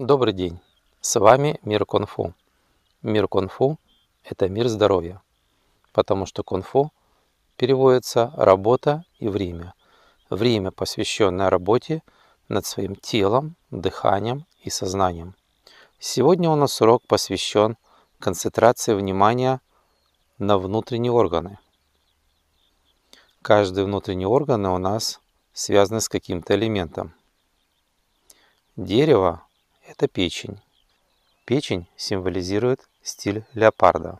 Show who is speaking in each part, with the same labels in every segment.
Speaker 1: Добрый день! С вами Мир Кунг-Фу. Мир Кунг-Фу – это мир здоровья, потому что Кунг-Фу переводится «работа» и «время». Время, посвященное работе над своим телом, дыханием и сознанием. Сегодня у нас урок посвящен концентрации внимания на внутренние органы. Каждый внутренний орган у нас связан с каким-то элементом. Дерево это печень. Печень символизирует стиль леопарда.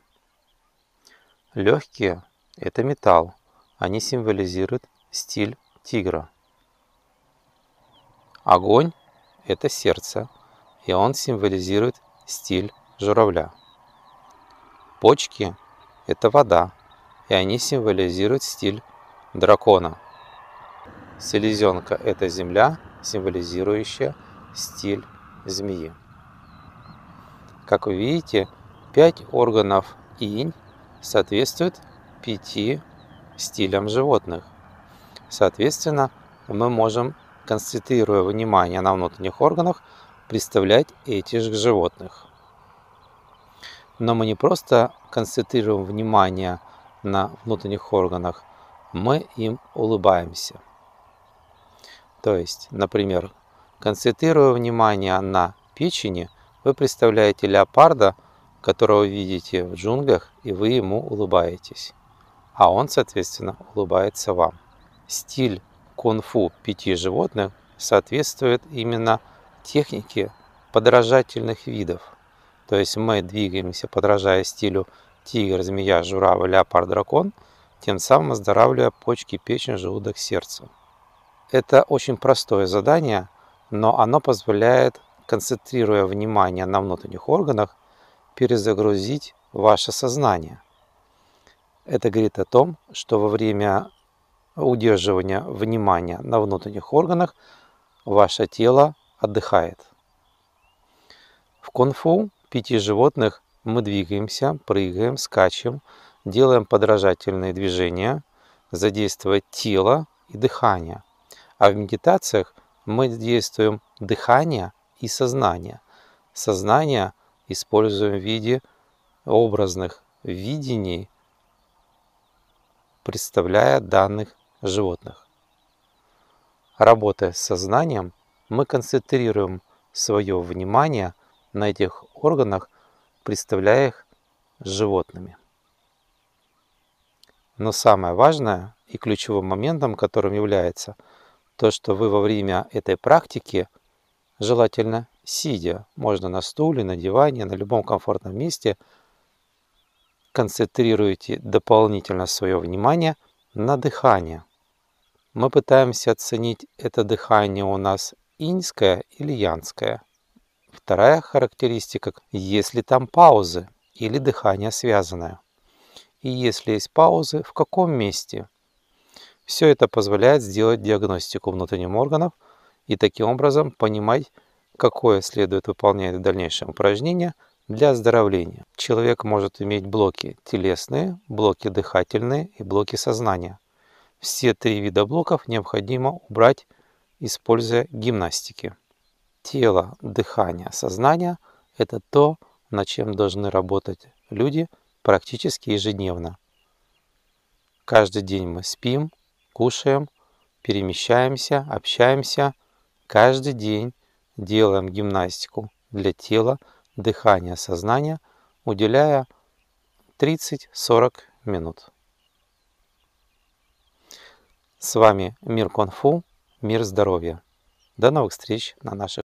Speaker 1: Легкие – это металл. Они символизируют стиль тигра. Огонь – это сердце, и он символизирует стиль журавля. Почки – это вода, и они символизируют стиль дракона. Селезенка – это земля, символизирующая стиль змеи. Как вы видите, пять органов инь соответствуют пяти стилям животных. Соответственно, мы можем, концентрируя внимание на внутренних органах, представлять этих же животных. Но мы не просто концентрируем внимание на внутренних органах, мы им улыбаемся. То есть, например, Концентрируя внимание на печени, вы представляете леопарда, которого видите в джунглях, и вы ему улыбаетесь. А он, соответственно, улыбается вам. Стиль кунг-фу пяти животных соответствует именно технике подражательных видов. То есть мы двигаемся, подражая стилю тигр, змея, журавль, леопард, дракон, тем самым оздоравливая почки, печень, желудок, сердце. Это очень простое задание – но оно позволяет, концентрируя внимание на внутренних органах, перезагрузить ваше сознание. Это говорит о том, что во время удерживания внимания на внутренних органах ваше тело отдыхает. В кунг-фу пяти животных мы двигаемся, прыгаем, скачем, делаем подражательные движения, задействуя тело и дыхание. А в медитациях – мы действуем дыхание и сознание. Сознание используем в виде образных видений, представляя данных животных. Работая с сознанием, мы концентрируем свое внимание на этих органах, представляя их животными. Но самое важное и ключевым моментом, которым является – то, что вы во время этой практики, желательно сидя, можно на стуле, на диване, на любом комфортном месте, концентрируете дополнительно свое внимание на дыхание. Мы пытаемся оценить это дыхание у нас иньское или янское. Вторая характеристика, если там паузы или дыхание связанное. И если есть паузы, в каком месте – все это позволяет сделать диагностику внутренних органов и таким образом понимать, какое следует выполнять в дальнейшем упражнение для оздоровления. Человек может иметь блоки телесные, блоки дыхательные и блоки сознания. Все три вида блоков необходимо убрать, используя гимнастики. Тело, дыхание, сознание – это то, над чем должны работать люди практически ежедневно. Каждый день мы спим, кушаем, перемещаемся, общаемся. Каждый день делаем гимнастику для тела, дыхания, сознания, уделяя 30-40 минут. С вами Мир Конфу, Мир Здоровья. До новых встреч на наших